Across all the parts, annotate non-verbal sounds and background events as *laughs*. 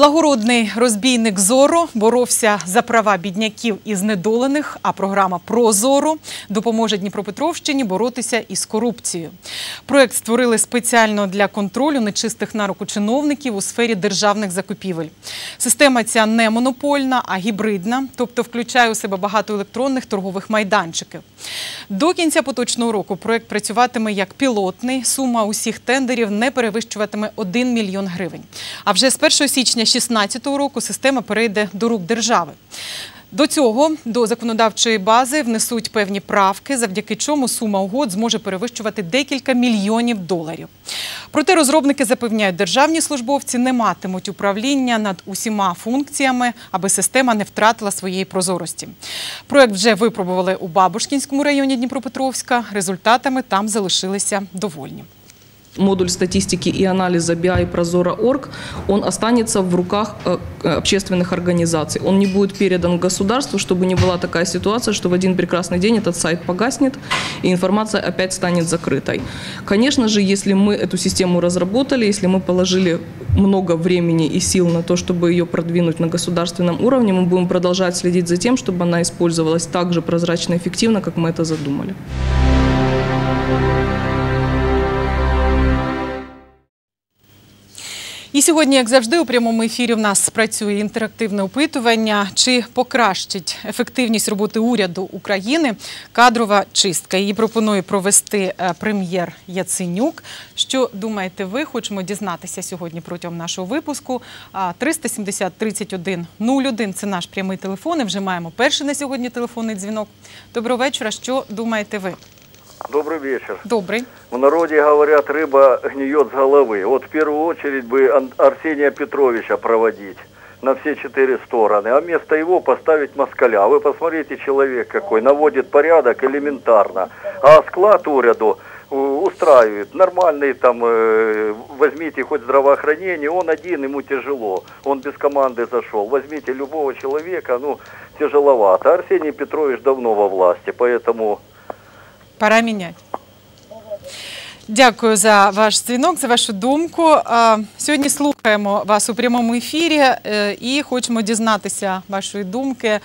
Благородний розбійник Зоро боровся за права бідняків і знедолених, а програма «Прозоро» допоможе Дніпропетровщині боротися із корупцією. Проект створили спеціально для контролю нечистих на руку чиновників у сфері державних закупівель. Система ця не монопольна, а гібридна, тобто включає у себе багато електронних торгових майданчиків. До кінця поточного року проект працюватиме як пілотний. Сума усіх тендерів не перевищуватиме 1 мільйон гривень. А вже з 1 січня 2016 року система перейде до рук держави. До цього до законодавчої бази внесуть певні правки, завдяки чому сума угод зможе перевищувати декілька мільйонів доларів. Проте розробники запевняють, державні службовці не матимуть управління над усіма функціями, аби система не втратила своєї прозорості. Проект вже випробували у Бабушкінському районі Дніпропетровська. Результатами там залишилися довольні. Модуль статистики и анализа BI Прозора.орг, он останется в руках э, общественных организаций. Он не будет передан государству, чтобы не была такая ситуация, что в один прекрасный день этот сайт погаснет и информация опять станет закрытой. Конечно же, если мы эту систему разработали, если мы положили много времени и сил на то, чтобы ее продвинуть на государственном уровне, мы будем продолжать следить за тем, чтобы она использовалась так же прозрачно и эффективно, как мы это задумали. І сьогодні, як завжди, у прямому ефірі в нас працює інтерактивне опитування, чи покращить ефективність роботи уряду України кадрова чистка. Її пропонує провести е, прем'єр Яценюк. Що думаєте ви? Хочемо дізнатися сьогодні протягом нашого випуску. А, 370 31 01 – це наш прямий телефон. І вже маємо перший на сьогодні телефонний дзвінок. Доброго вечора. Що думаєте ви? Добрый вечер. Добрий. В народе говорят, рыба гниет с головы. Вот в первую очередь бы Арсения Петровича проводить на все четыре стороны, а вместо его поставить москаля. Вы посмотрите, человек какой, наводит порядок элементарно. А склад уряду э, устраивает. Нормальный там, э, возьмите хоть здравоохранение, он один, ему тяжело. Он без команды зашел. Возьмите любого человека, ну, тяжеловато. Арсений Петрович давно во власти, поэтому Пора міняти. Дякую за ваш дзвінок, за вашу думку. Сьогодні слухаємо вас у прямому ефірі е, і хочемо дізнатися вашої думки,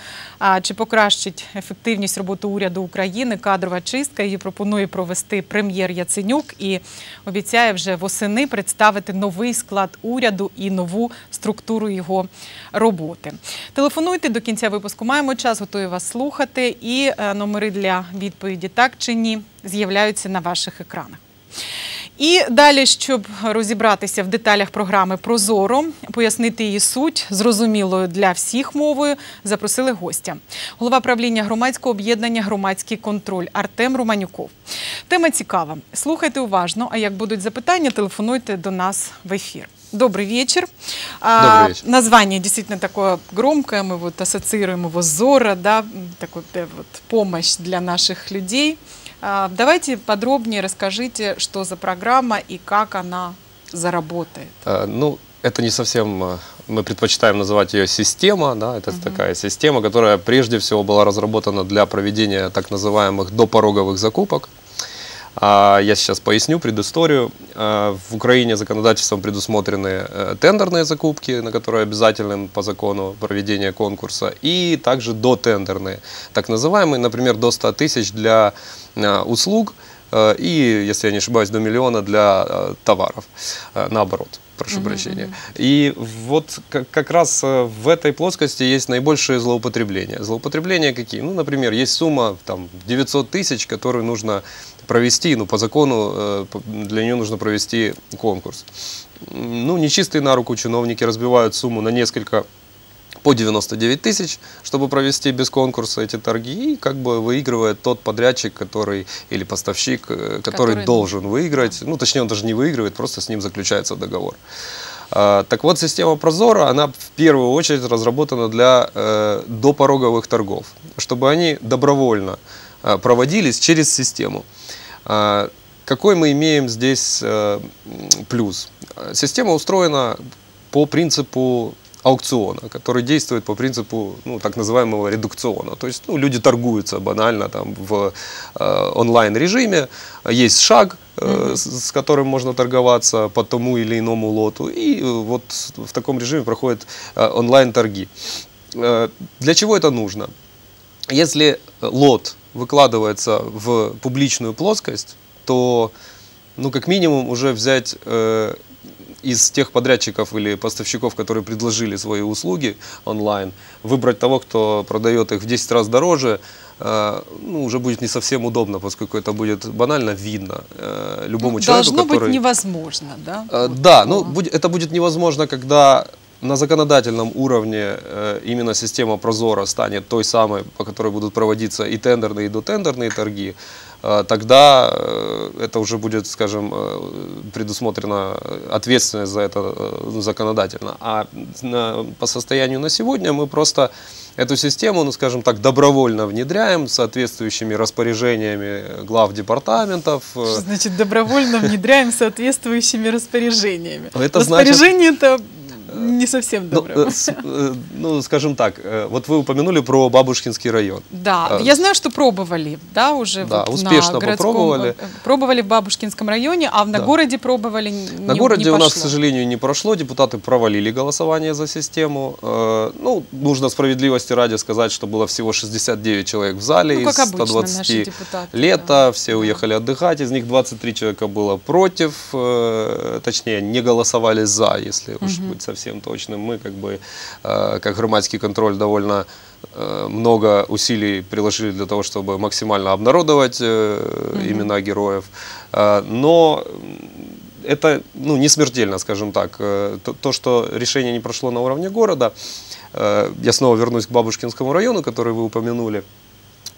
чи покращить ефективність роботи уряду України кадрова чистка. Її пропонує провести прем'єр Яценюк і обіцяє вже восени представити новий склад уряду і нову структуру його роботи. Телефонуйте до кінця випуску. Маємо час, готові вас слухати. І е, номери для відповіді так чи ні з'являються на ваших екранах. І далі, щоб розібратися в деталях програми Прозоро, пояснити її суть зрозумілою для всіх мовою, запросили гостя. Голова правління громадського об'єднання Громадський контроль Артем Романюков. Тема цікава. Слухайте уважно. А як будуть запитання, телефонуйте до нас в ефір. Добрый вечер. А, Добрый вечер. Название действительно такое громкое, мы вот ассоциируем его с Зора, да, м, такой э, вот помощь для наших людей. А, Давайте подробнее расскажите, что за программа и как она заработает. Э, Ну, это не совсем, э, мы предпочитаем называть ее система, да, это такая система, которая прежде всего была разработана для проведения так называемых допороговых закупок. А, Я сейчас поясню предысторию. А, В Украине законодательством предусмотрены э, тендерные закупки, на которые обязательным по закону проведение конкурса, и также дотендерные, так называемые, например, до 100 тысяч для э, услуг, и, если я не ошибаюсь, до миллиона для э, товаров, э, наоборот, прошу прощения. И вот как, как раз э, в этой плоскости есть наибольшие злоупотребления. Злоупотребления какие? Ну, например, есть сумма там 900 тысяч, которую нужно провести, ну, по закону э, для нее нужно провести конкурс. Ну, нечистые на руку чиновники разбивают сумму на несколько по 99 тысяч, чтобы провести без конкурса эти торги, и как бы выигрывает тот подрядчик, который или поставщик, э, который, Который должен выиграть. Ну, точнее, он даже не выигрывает, просто с ним заключается договор. А, Так вот, система Прозора, она в первую очередь разработана для э, допороговых торгов, чтобы они добровольно э, проводились через систему. А, Какой мы имеем здесь э, плюс? Э, Система устроена по принципу аукциона, который действует по принципу ну, так называемого редукциона. То есть ну, люди торгуются банально там, в э, онлайн-режиме, есть шаг, э, с, с которым можно торговаться по тому или иному лоту, и э, вот в таком режиме проходят э, онлайн-торги. Э, для чего это нужно? Если лот выкладывается в публичную плоскость, то ну, как минимум уже взять э, из тех подрядчиков или поставщиков, которые предложили свои услуги онлайн, выбрать того, кто продает их в 10 раз дороже, э, ну, уже будет не совсем удобно, поскольку это будет банально видно э, любому Ну, человеку, Должно который... быть невозможно, да? Э, Да, ну это будет невозможно, когда на законодательном уровне именно система Прозора станет той самой, по которой будут проводиться и тендерные, и дотендерные торги. Э, Тогда э, это уже будет, скажем, э, предусмотрена ответственность за это э, законодательно. А по состоянию на сегодня мы просто эту систему, ну скажем так, добровольно внедряем соответствующими распоряжениями глав департаментов. Что значит добровольно внедряем соответствующими распоряжениями? Это значит- Распоряжение это не совсем Ну, добро. э, с- э, ну, скажем так, э, вот вы упомянули про Бабушкинский район. Да, я знаю, что пробовали, да, уже Да, вот успешно на городском, э, Пробовали в Бабушкинском районе, а на Да. городе пробовали На городе не у нас, к сожалению, не прошло. Депутаты провалили голосование за систему. Ну, нужно справедливости ради сказать, что было всего 69 человек в зале Ну, из как обычно, 120 наши депутаты, лета. да. Все уехали отдыхать. Из них 23 человека было против, точнее, не голосовали за, если уж быть совсем точным. Мы, как бы, э, как громадский контроль, довольно э, много усилий приложили для того, чтобы максимально обнародовать э, имена героев. Но это ну, не смертельно, скажем так. То, то, что решение не прошло на уровне города, я снова вернусь к Бабушкинскому району, который вы упомянули.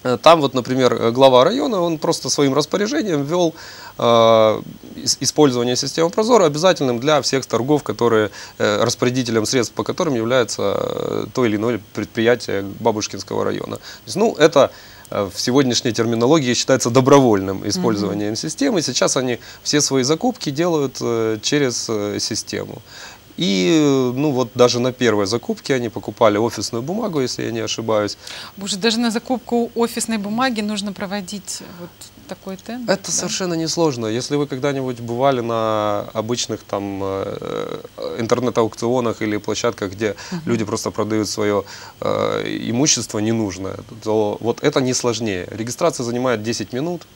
Э, Там вот, например, э, глава района, он просто своим распоряжением ввел э, ис- использование системы Прозора обязательным для всех торгов, которые э, распорядителем средств, по которым является то или иное предприятие Бабушкинского района. То есть, ну, это в сегодняшней терминологии считается добровольным использованием системы. Сейчас они все свои закупки делают через систему. И э, ну вот даже на первой закупке они покупали офисную бумагу, если я не ошибаюсь. Боже, даже на закупку офисной бумаги нужно проводить вот такой тендер. Это да? совершенно несложно. Если вы когда-нибудь бывали на обычных там э, интернет-аукционах или площадках, где люди просто продают свое э, имущество ненужное, то вот это не сложнее. Регистрация занимает 10 минут.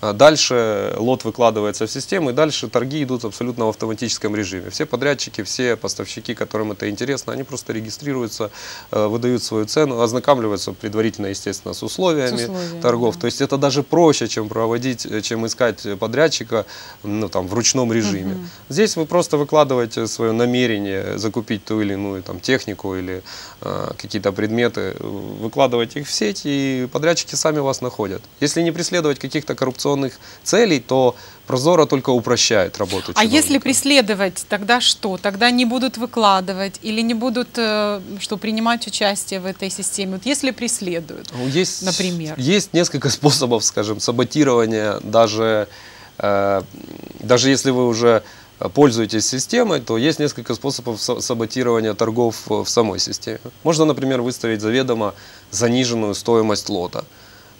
А Дальше лот выкладывается в систему, и дальше торги идут абсолютно в автоматическом режиме. Все подрядчики, все поставщики, которым это интересно, они просто регистрируются, э, выдают свою цену, ознакомливаются предварительно, естественно, с условиями, С условиями, торгов. да. То есть это даже проще, чем проводить, э, чем искать подрядчика ну, там, в ручном режиме. Здесь вы просто выкладываете свое намерение закупить ту или иную там, технику или э, какие-то предметы, выкладываете их в сеть, и подрядчики сами вас находят. Если не преследовать каких-то коррупционных целей, то Прозоро только упрощает работу А если чиновника. преследовать, тогда что? Тогда не будут выкладывать или не будут э, что, принимать участие в этой системе? Вот если преследуют. Ну, Есть, например? Есть несколько *laughs* способов, скажем, саботирования, даже, э, даже если вы уже пользуетесь системой, то есть несколько способов са- саботирования торгов в самой системе. Можно, например, выставить заведомо заниженную стоимость лота.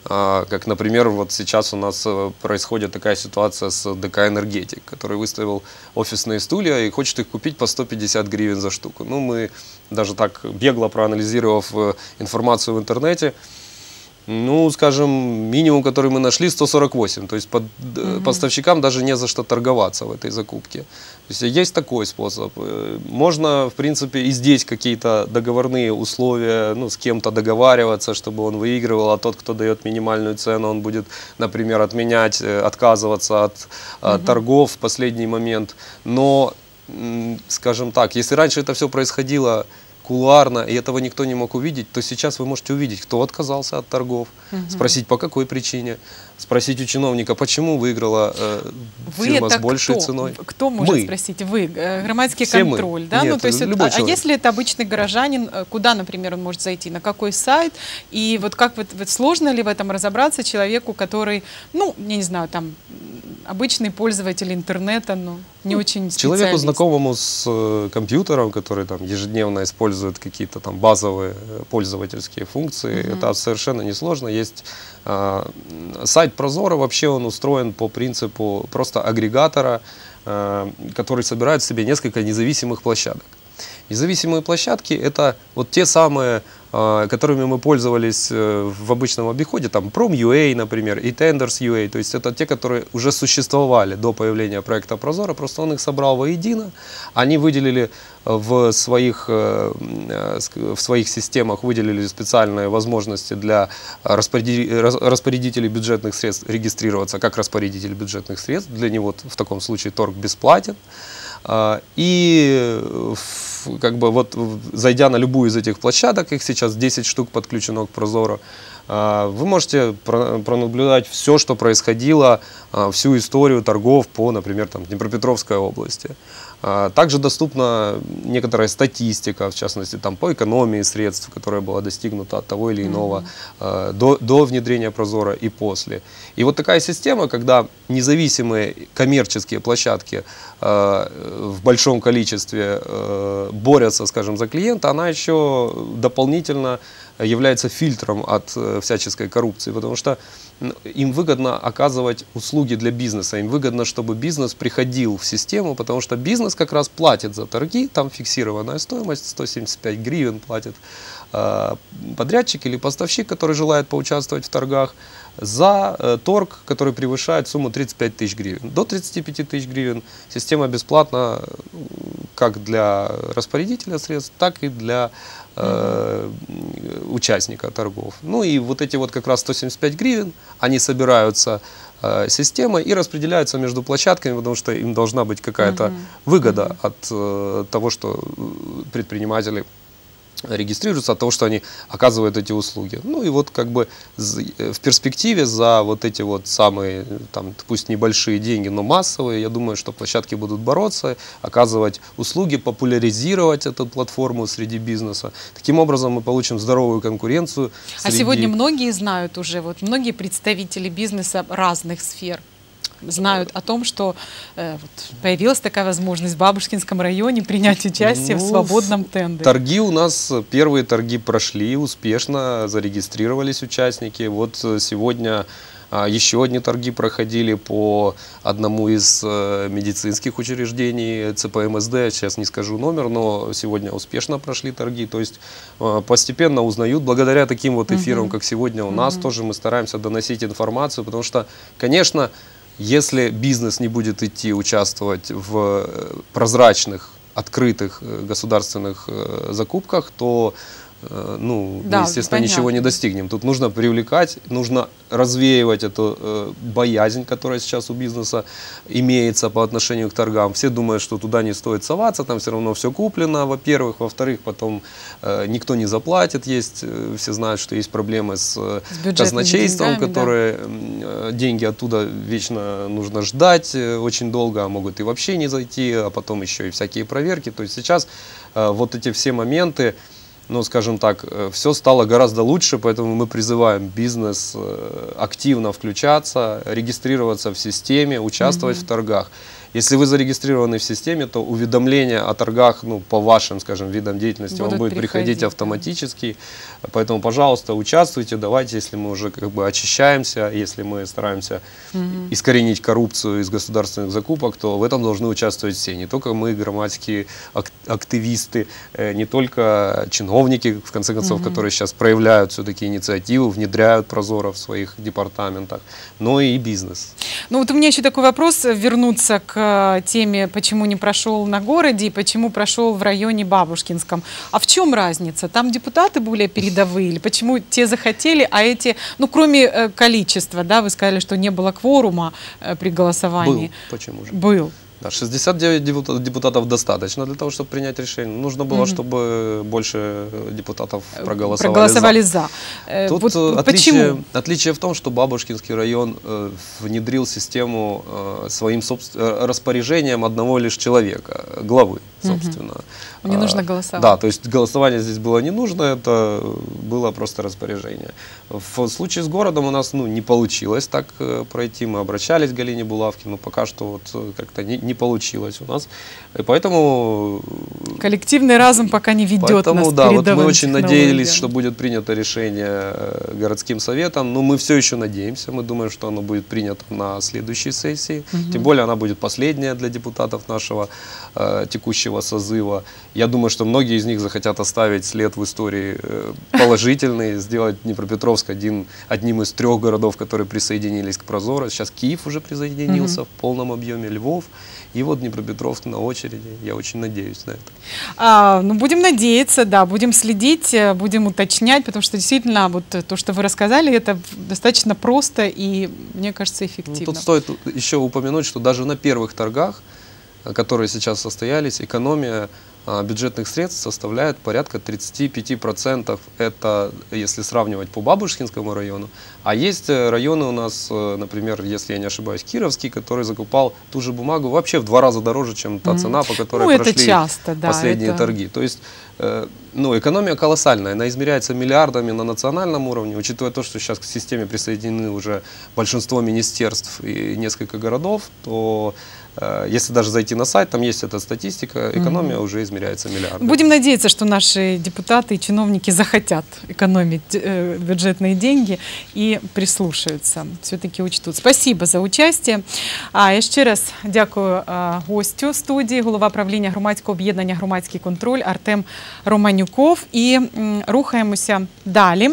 А, Как, например, вот сейчас у нас э, происходит такая ситуация с ДК «Энергетик», который выставил офисные стулья и хочет их купить по 150 гривен за штуку. Ну, мы даже так бегло проанализировав э, информацию в интернете, ну, скажем, минимум, который мы нашли, 148. То есть под, э, поставщикам даже не за что торговаться в этой закупке. То есть есть такой способ. Э, Можно, в принципе, и здесь какие-то договорные условия, ну, с кем-то договариваться, чтобы он выигрывал, а тот, кто дает минимальную цену, он будет, например, отменять, э, отказываться от э, торгов в последний момент. Но, скажем так, если раньше это все происходило кулуарно, и этого никто не мог увидеть, то сейчас вы можете увидеть, кто отказался от торгов, спросить, по какой причине, спросить у чиновника, почему выиграла э, Вы фирма это с большей кто? ценой. Кто может Мы. спросить? Вы, э, громадский Все мы. контроль, да? Нет, ну, то есть, любой а, а если это обычный горожанин, э, куда, например, он может зайти, на какой сайт? И вот как вот, вот сложно ли в этом разобраться человеку, который, ну, я не знаю, там, обычный пользователь интернета, ну, не очень Человеку, знакомому с э, компьютером, который там ежедневно использует какие-то там базовые э, пользовательские функции, это совершенно несложно. Есть м, сайт Прозора, вообще он устроен по принципу просто агрегатора, э, который собирает в себе несколько независимых площадок. Независимые площадки – это вот те самые, э, которыми мы пользовались э, в обычном обиходе, там Prom.ua, например, и Tenders.ua, то есть это те, которые уже существовали до появления проекта Прозора, просто он их собрал воедино, они выделили э, в своих, в своих системах выделили специальные возможности для распорядителей бюджетных средств регистрироваться как распорядитель бюджетных средств, для него в таком случае торг бесплатен. А, И э, как бы вот зайдя на любую из этих площадок, их сейчас 10 штук подключено к Прозору, а, вы можете про- пронаблюдать все, что происходило, а, всю историю торгов по, например, там, Днепропетровской области. А, Также доступна некоторая статистика, в частности, там, по экономии средств, которая была достигнута от того или иного э, до, до внедрения Прозора и после. И вот такая система, когда независимые коммерческие площадки э, в большом количестве борются, скажем, за клиента, она еще дополнительно является фильтром от э, всяческой коррупции, потому что им выгодно оказывать услуги для бизнеса, им выгодно, чтобы бизнес приходил в систему, потому что бизнес как раз платит за торги, там фиксированная стоимость, 175 гривен платит э, подрядчик или поставщик, который желает поучаствовать в торгах, за э, торг, который превышает сумму 35 тысяч гривен. До 35 тысяч гривен система бесплатна как для распорядителя средств, так и для э, участника торгов. Ну и вот эти вот как раз 175 гривен, они собираются э, системой и распределяются между площадками, потому что им должна быть какая-то выгода от э, того, что э, предприниматели регистрируются от того, что они оказывают эти услуги. Ну и вот как бы э, в перспективе за вот эти вот самые, там, пусть небольшие деньги, но массовые, я думаю, что площадки будут бороться, оказывать услуги, популяризировать эту платформу среди бизнеса. Таким образом мы получим здоровую конкуренцию. А среди- сегодня многие знают уже, вот многие представители бизнеса разных сфер знают о том, что э, вот, появилась такая возможность в Бабушкинском районе принять участие в Ну, свободном тендере. Торги у нас, первые торги прошли успешно, зарегистрировались участники. Вот э, сегодня а, еще одни торги проходили по одному из э, медицинских учреждений ЦПМСД, сейчас не скажу номер, но сегодня успешно прошли торги. То есть э, постепенно узнают, благодаря таким вот эфирам, как сегодня у нас, тоже мы стараемся доносить информацию, потому что, конечно, если бизнес не будет идти участвовать в э, прозрачных, открытых э, государственных э, закупках, то ну, Да, мы, естественно, ничего не понятно. достигнем. Тут нужно привлекать, нужно развеивать эту э, боязнь, которая сейчас у бизнеса имеется по отношению к торгам. Все думают, что туда не стоит соваться, там все равно все куплено, во-первых. Во-вторых, потом э, никто не заплатит. Есть, э, все знают, что есть проблемы с, э, С казначейством, деньгами, да. которые м, э, деньги оттуда вечно нужно ждать э, очень долго, а могут и вообще не зайти, а потом еще и всякие проверки. То есть сейчас э, вот эти все моменты, ну, скажем так, все стало гораздо лучше, поэтому мы призываем бизнес э, активно включаться, регистрироваться в системе, участвовать в торгах. Если вы зарегистрированы в системе, то уведомления о торгах, ну, по вашим, скажем, видам деятельности, вам Будут будет приходить приходить, да. автоматически. Поэтому, пожалуйста, участвуйте, давайте, если мы уже как бы очищаемся, если мы стараемся искоренить коррупцию из государственных закупок, то в этом должны участвовать все. Не только мы, громадские ак- активисты, э, не только чиновники, в конце концов, которые сейчас проявляют все-таки инициативу, внедряют прозоро в своих департаментах, но и бизнес. Ну вот у меня еще такой вопрос, э, вернуться к э, теме, почему не прошел на городе и почему прошел в районе Бабушкинском. А в чем разница? Там депутаты более передовые или почему те захотели, а эти, ну кроме э, количества, да, вы сказали, что не было кворума э, при голосовании. Был. Почему же? Был. Да, 69 депута- депутатов достаточно для того, чтобы принять решение. Нужно было, чтобы больше э, депутатов проголосовали, за. Проголосовали за. Э, Тут вот э, почему? отличие, отличие в том, что Бабушкинский район э, внедрил систему э, своим собс- э, распоряжением одного лишь человека, э, главы, собственно. Не А, нужно голосовать. Да, то есть голосование здесь было не нужно, это было просто распоряжение. В случае с городом у нас ну, не получилось так э, пройти, мы обращались к Галине Булавке, но пока что вот э, как-то не, не получилось у нас. И поэтому Коллективный разум пока не ведет Поэтому, нас да, вот мы очень надеялись, что будет принято решение э, городским советом, но мы все еще надеемся, мы думаем, что оно будет принято на следующей сессии, тем более она будет последняя для депутатов нашего э, текущего созыва. Я думаю, что многие из них захотят оставить след в истории э, положительный, сделать Днепропетровск один, одним из трех городов, которые присоединились к Прозоро. Сейчас Киев уже присоединился в полном объеме, Львов, и вот Днепропетровск на очереди. Я очень надеюсь на это. А, ну, будем надеяться, да, будем следить, э, будем уточнять, потому что действительно вот то, что вы рассказали, это достаточно просто и, мне кажется, Ну, эффективно. тут стоит еще упомянуть, что даже на первых торгах, э, которые сейчас состоялись, экономия а, бюджетных средств составляет порядка 35%. Это если сравнивать по Бабушкинскому району. А есть э, районы у нас, э, например, если я не ошибаюсь, Кировский, который закупал ту же бумагу вообще в два раза дороже, чем та цена, по которой Ну, прошли часто, да, последние это- торги. То есть э, ну, экономия колоссальная, она измеряется миллиардами на национальном уровне, учитывая то, что сейчас к системе присоединены уже большинство министерств и несколько городов, то если даже зайти на сайт, там есть эта статистика, экономия уже измеряется миллиардами. Будем надеяться, что наши депутаты и чиновники захотят экономить бюджетные деньги і прислушаються, все-таки учтуть. Спасибо за участь. А я ще раз дякую гостю студії, голова правління громадського об'єднання Громадський контроль Артем Романюков. І рухаємося далі.